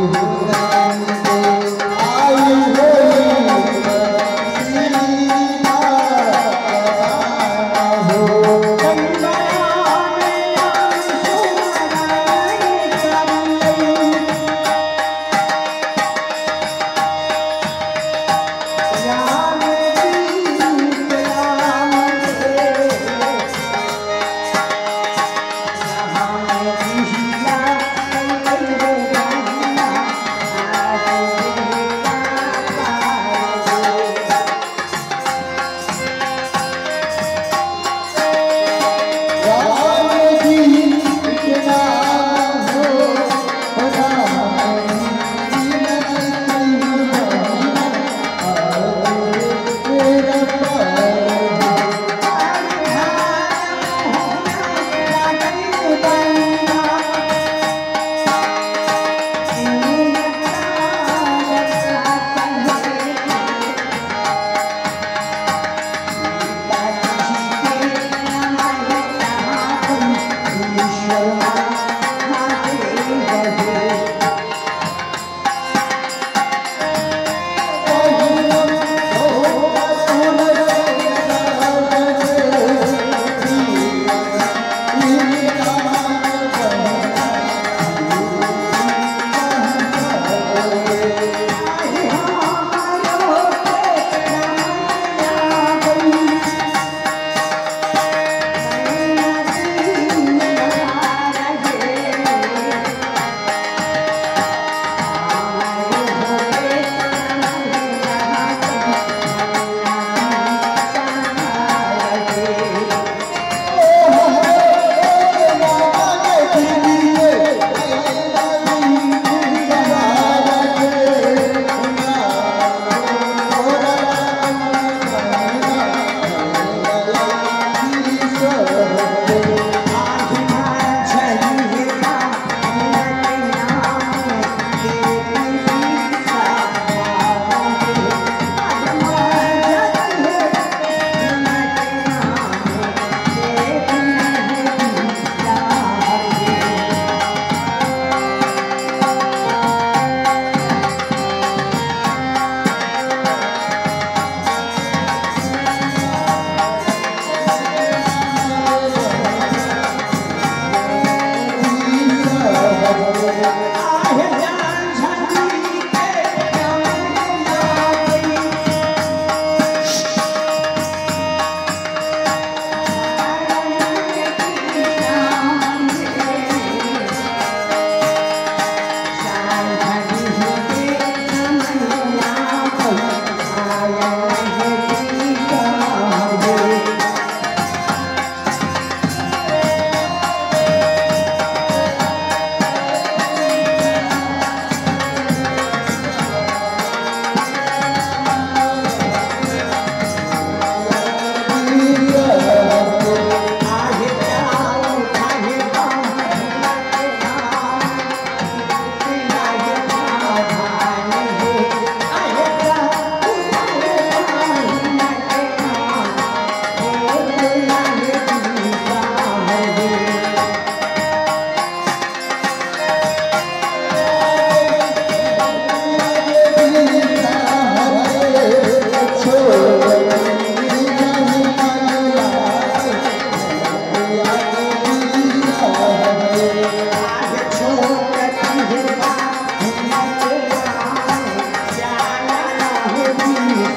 you.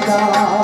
到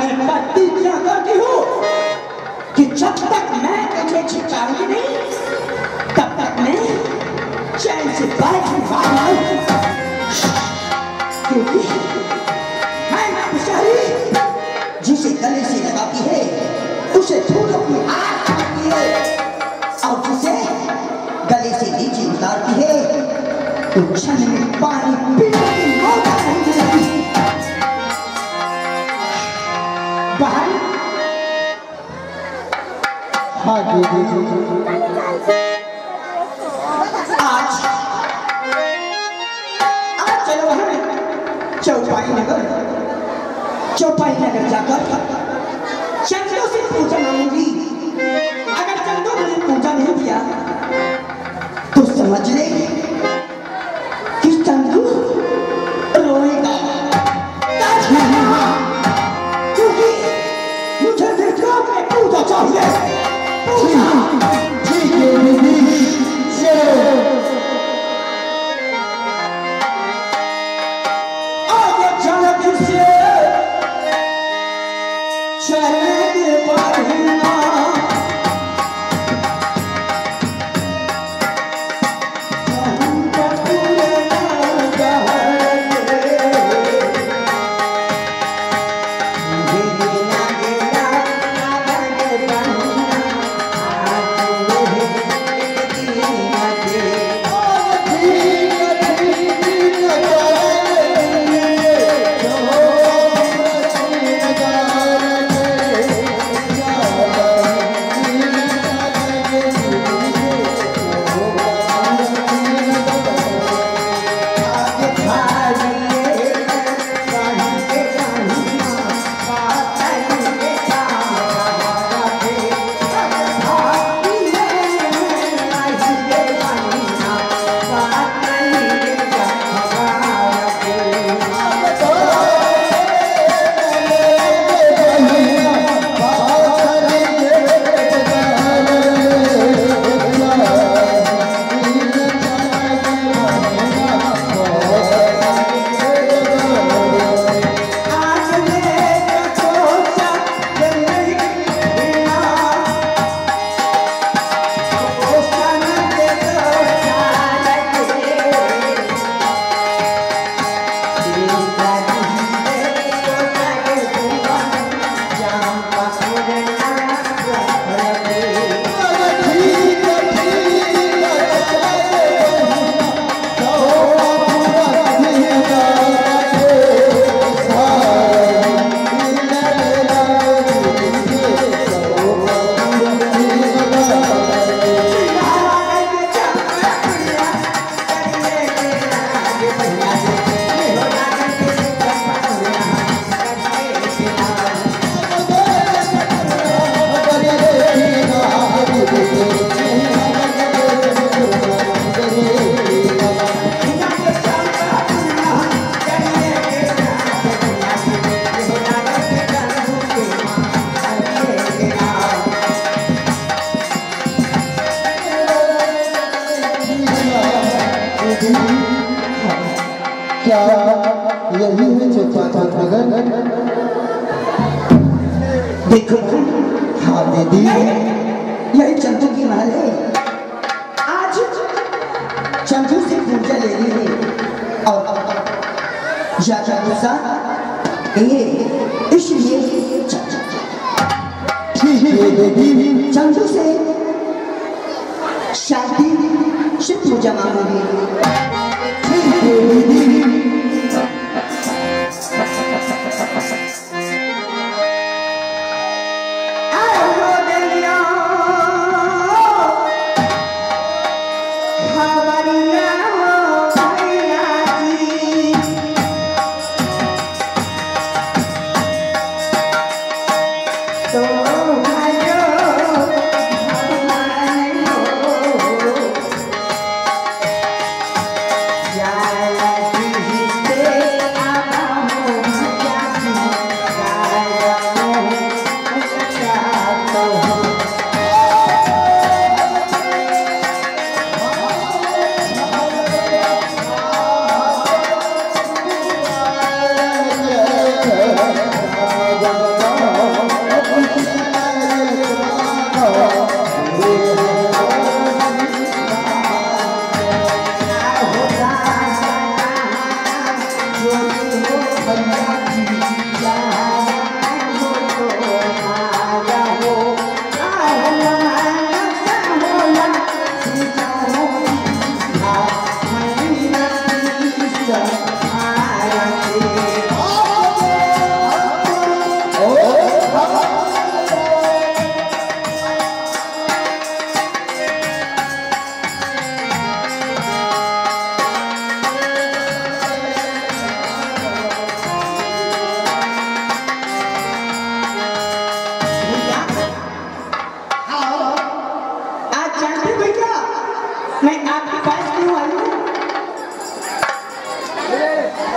मैं प्रतिज्ञा करती हूँ कि जब तक मैं तुझे झुकाऊँगी नहीं, तब तक मैं चैन से बैठ पाऊँगा क्योंकि मैं नामशाही जिसे गले से लगाती है, उसे फूलों की आग लगाती है और जिसे गले से नीचे उतारती है। तो क्षण आज आज चलो वहाँ चौपाई नगर चौपाई नगर जाकर चंदों से पूजा मांगूँगी। अगर चंदों ने पूजा नहीं किया तो समझ ले हाँ दीदी यही चंदू की महल है। आज चंदू से पूजा लेनी है। और ये इसलिए है चंदू से शांति से पूजा मांगूँगी।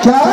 Can I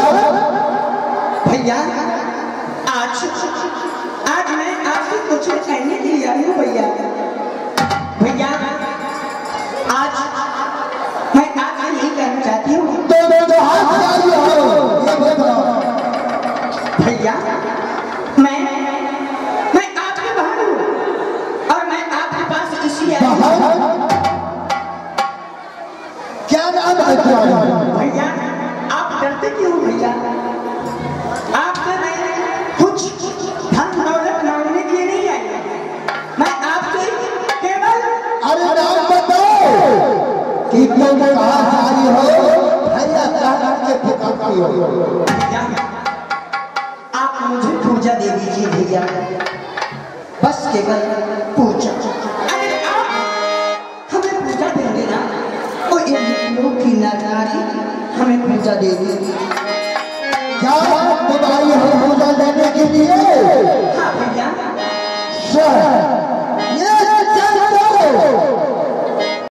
पियो आप मुझे पूजा दे दीजिए भैया। बस केवल पूजा। तो हमें पूजा दे देना और वो लोगों की नजारी हमें पूजा दे दी क्या तुम्हारी हम पूजा देने के लिए? हाँ भैया।